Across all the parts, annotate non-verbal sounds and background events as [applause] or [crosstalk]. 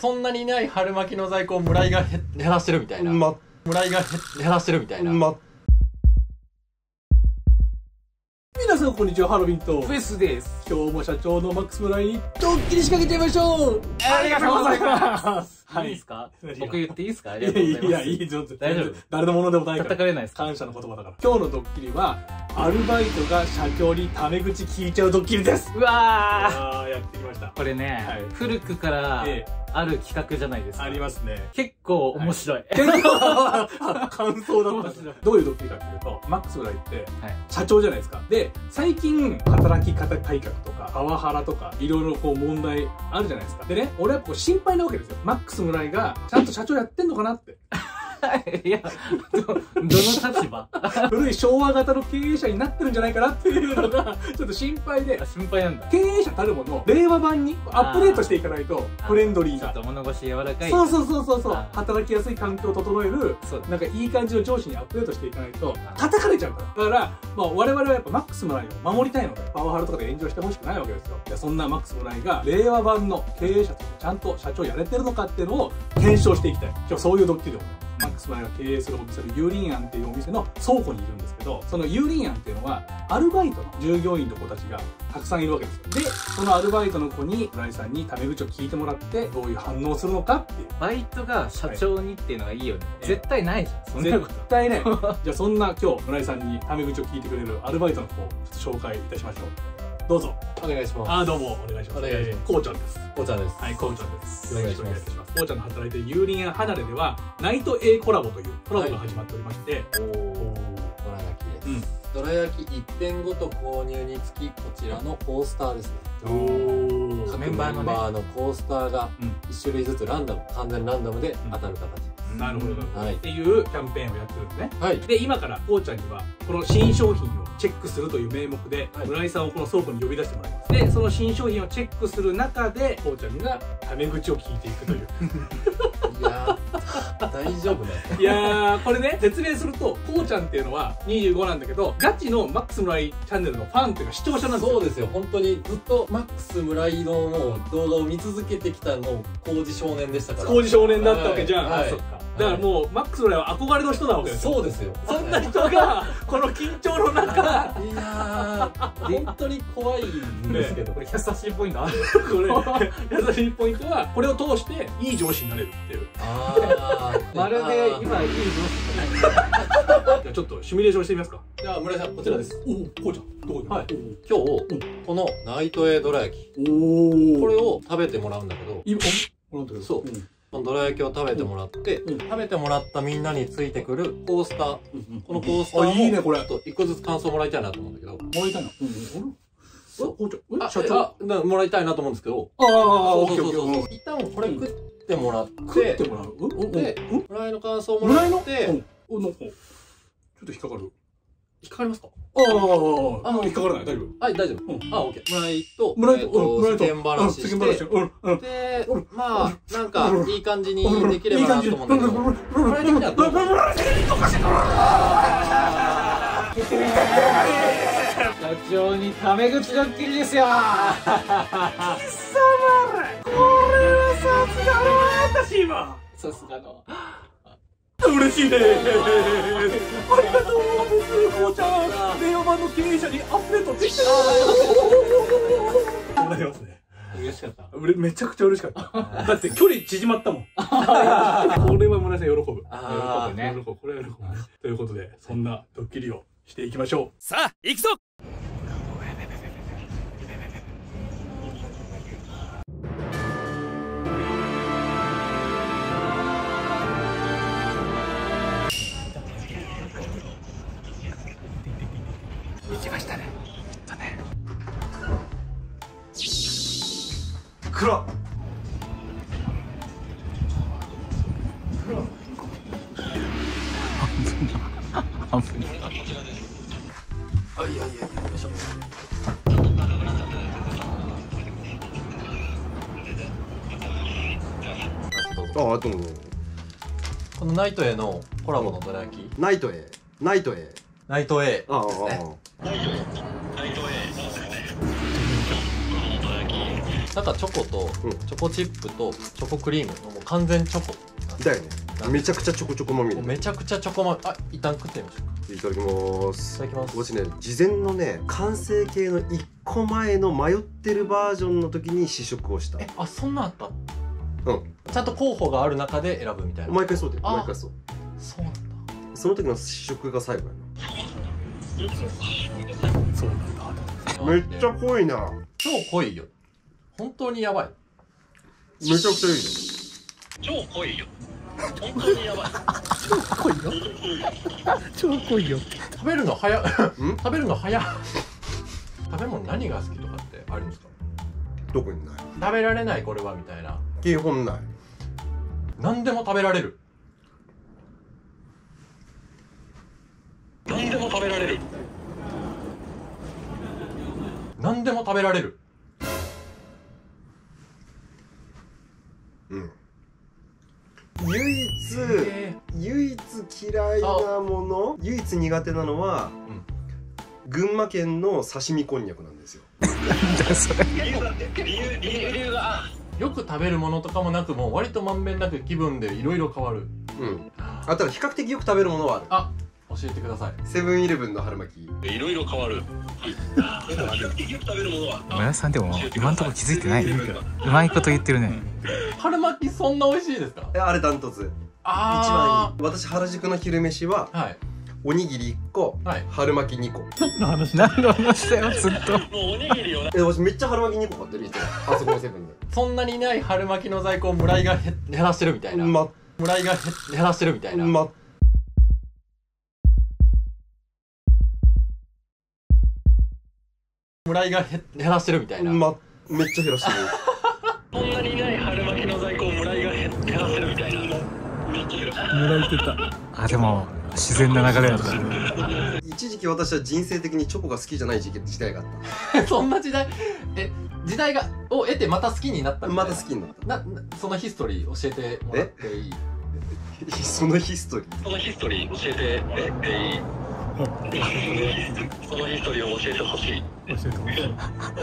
そんなにない春巻きの在庫を村井が減減らしてるみたいな、ま、村井が減減らしてるみたいな、ま、皆さんこんにちはハロウィンと。フェスです。今日も社長のマックス村井にドッキリ仕掛けちゃいましょう。ありがとうございます。はいいいですか？僕言っていいですか？ありいやがとうございます。いやいいぞ大丈夫。誰のものでもないから。叩かれないですか感謝の言葉だから。今日のドッキリはアルバイトが社長にタメ口聞いちゃうドッキリです。うわああやってきました。ーこれね、はい。古くからええ。ある企画じゃないですか。ありますね。結構面白い。[laughs] 感想だったどういうドッキリかっていうとマックス村井ってはい。社長じゃないですか。で最近働き方改革とかパワハラとかいろいろこう問題あるじゃないですか。でね俺はこう心配なわけですよ。マックス村井がちゃんと社長やってんのかなって。いや、ど、どの立場？古い昭和型の経営者になってるんじゃないかなっていうのがちょっと心配で。あ心配なんだ。経営者たるもの令和版にアップデートしていかないとフレンドリーな。ちょっと物腰柔らかい。そうそうそうそうそう。働きやすい環境を整えるそうだ。なんかいい感じの上司にアップデートしていかないとあ叩かれちゃうから。だから、まあ、我々はやっぱマックス村井を守りたいのでパワハラとかで炎上してほしくないわけですよ。いやそんなマックス村井が令和版の経営者としてちゃんと社長やれてるのかっていうのを検証していきたい。今日そういうドッキリでございますマックス村井が経営するお店のユーリンアンっていうお店の倉庫にいるんですけどそのユーリンアンっていうのはアルバイトの従業員の子たちがたくさんいるわけですよでそのアルバイトの子に村井さんにタメ口を聞いてもらってどういう反応をするのかっていうバイトが社長にっていうのがいいよね。ええ絶対ないじゃん。そんな絶こと。対 [laughs] ねじゃあそんな今日村井さんにタメ口を聞いてくれるアルバイトの子をちょっと紹介いたしましょうどうぞお願いします。あーどうもお願いします。お願いします。えーこうちゃんです。こうちゃんです。はいこうちゃんです。よろくお願いします。こうちゃんの働いているユーリンアン離れではナイト A コラボというコラボが始まっておりまして、おおどら焼きです、うん。どら焼き1点ごと購入につきこちらのコースターですね。各メンバーのコースターがうん。1種類ずつランダム完全ランダムでん。当たる形なるほどなるほど、はい。っていうキャンペーンをやってるんですね。はい。で今からこうちゃんにはこの新商品をチェックするという名目で、はい。村井さんをこの倉庫に呼び出してもらいます。でその新商品をチェックする中でこうちゃんがタメ口を聞いていくという。いやー大丈夫ねいやーこれね説明するとこうちゃんっていうのは25なんだけどガチのマックス村井チャンネルのファンっていうか視聴者なんですよ。そうですよ。本当にずっとマックス村井のもう動画を見続けてきたもう工事少年でしたから。工事少年だったわけじゃん、はい。あそっかだからもう、マックス村井は憧れの人なわけですよ。そうですよ。そんな人がこの緊張の中いやー本当に怖いんですけど、これ優しいポイント。あるこれ優しいポイントはこれを通していい上司になれるっていう。あー。まるで今いいじゃあちょっとシミュレーションしてみますか。じゃあ村井さんこちらです。おおこうちゃん。どこではい。今日このナイトエイどら焼き。おおこれを食べてもらうんだけど。いおなんていうの？そうこのどら焼きを食べてもらって、うん食べてもらったみんなについてくるコースター。うんこのコースターあもいいねこれ。ちょっと一個ずつ感想もらいたいなと思うんだけど。もらいたいな。うあえ社長あなもらいたいなと思うんですけど。ああこれ食ってもらって、ちょっと引っかかる引っかかりますか？あああ引っかからない大丈夫はい、大丈夫。うん。あ、オッケー。村井と、村井とえーとうん村井と。世間話して、うん世間話。でうん、まあ、なんかう、ん。いい感じにできればなと思うん。だけど、これ的にはどう社長にタメ口ドッキリですよ私今さすがの嬉しいね。[laughs] ありがとうこうちゃん。令和版の経営者にアップデートできた。よありますね。嬉しかった。めちゃくちゃ嬉しかった。だって距離縮まったもん。[laughs] これは村井さん喜ぶ。あ喜ぶね。喜ぶ。これは喜ぶ。ねということでそんなドッキリをしていきましょう。さあ行くぞ暗っああどうも。このナイト A のコラボのどら焼き、ナイトへ。ナイトへナイト A ですね。あ中チョコと、うん。チョコチップとチョコクリーム。のもう完全チョコ。だよね。めちゃくちゃちょこちょこまみれ。めちゃくちゃチョコまあ一旦食ってみましょう。かいただきます。いただきます。私ね事前のね完成形の1個前の迷ってるバージョンの時に試食をした。えあそんなんあった？うん。ちゃんと候補がある中で選ぶみたいな。毎回そうだよ。あ。毎回そう。そうなんだ。その時の試食が最後そうなんだ。めっちゃ濃いな。超濃いよ。本当にやばい。めちゃくちゃいいじ超濃いよ。[laughs] 本当にやばい。濃いよ。超濃いよ。食べるの早食べるの早。っ食べ物何が好きとかってあるんですか？ゃんどこにない。食べられないこれはみたいな。基本ない。何でも食べられる何でも食べられる。何でも食べられる。うん。唯一え唯一嫌いなもの唯一苦手なのは、群馬県の刺身こんにゃくなんですよ。[laughs] よく食べるものとかもなくもう割とまんべんなく気分でいろいろ変わる。うん。あただ比較的よく食べるものはある。あ教えてください。セブンイレブンの春巻き。村田さんでも今んとこ気づいてない。うまいこと言ってるね。春巻きそんな美味しいですか？えあれダントツ。一あ番いい。私原宿の昼飯はあはい。おにぎり1個はい。春巻き2個。何の話だよずっと。え私めっちゃ春巻き2個買ってるいつもあそこのセブンで。そんなにない春巻きの在庫を村井がへ減らしてるみたいな。うまっ村井がへ減らしてるみたいうな。ま村井がへ減らしてるみたいうな。まっめっちゃ減らしてる。[laughs] そんなにない春巻きの在庫を村井が減らしてるみたいな。狙いてたあでも自然な流れだった。一時期私は人生的にチョコが好きじゃない時期時代があっ [laughs] そんな時代？え時代がを得てまた好きになったたみたいな。また好きになっななそのヒストリー教えてもらっていい？た [laughs] そのヒストリー。そのヒストリー教えてもらっていいそのヒストリーを教えてほしい教えてほしい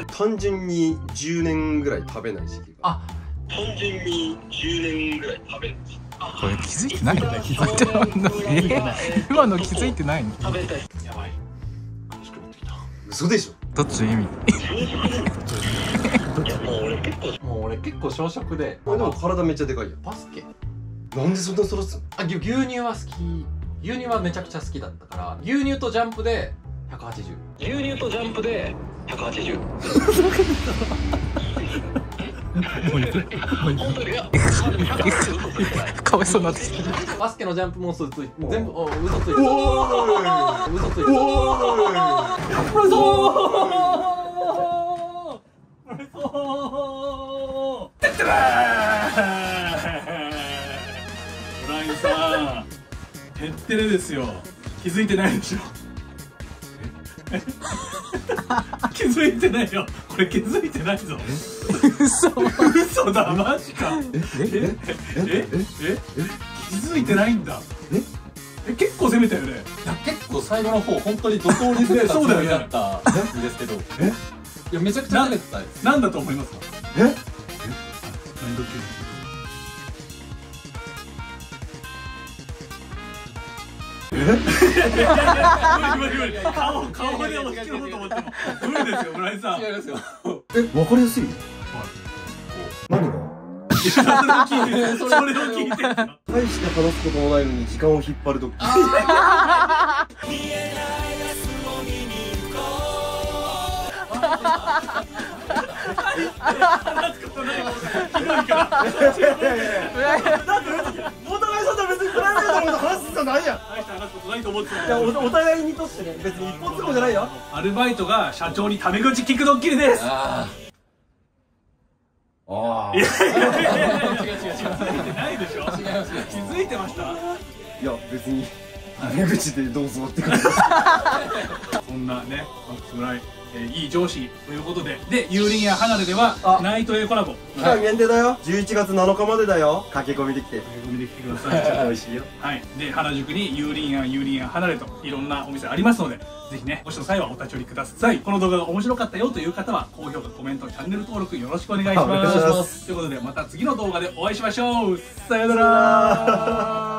単純に10年ぐらい食べない時期が。あ単純に10年ぐらい食べる。これ気づいてないよね気づいてない。え今の気づいてないの？食べたい。やばい。苦しくなってきた嘘でしょ。どっちの意味？もう俺結構もう俺結構小食で。これでも体めっちゃでかいやバスケ。んなんでそんなそらすの？あ牛牛乳は好き。牛乳はめちゃくちゃ好きだったから。牛乳とジャンプで180牛乳とジャンプで180本当にいやかわいそうになってきた。バスケのジャンプも嘘つい全部お嘘ついて。嘘ついて村井さんてってれですよ気づいてないでしょづいてないよ。これ気づいてないぞ。嘘。嘘だマジか。ええええ気づいてないんだ。え？結構攻めたよね。いや結構最後の方本当に怒涛に攻めたつもりだったんですけど。え？いやめちゃくちゃ攻めてたなんだと思いますか？え？何ドッ無理無理無理顔顔でお引き戻そうと思っても無理ですよ村井さん違いますよえ？わかりやすい何？がそれを聞いてそれを聞いて大して話すこともないのに時間を引っ張るとお互いさんとは別にプライベートのこと話す必要ないやん。大した話すことないと思ってた。いやおお互いにとってね別に一方通行じゃないよ。アルバイトが社長にタメ口聞くドッキリです。ああいやいやいやいや。あ違う違う違う気づいてないでしょ。違いますよ気づいてました？いや別に出口でどうぞって感じそんなねマックス村井えーいい上司ということで。で油林や離れではあ。ナイト A コラボ。期間限定だよ。11月7日までだよ。駆け込みできて。読みできてください。[laughs] 美味しいよ。はい、で原宿に油林や油林や離れといろんなお店ありますのでぜひねご視聴の際はお立ち寄りください。この動画が面白かったよという方は高評価コメントチャンネル登録よろしくお願いします。お願いします。ということでまた次の動画でお会いしましょう。さよなら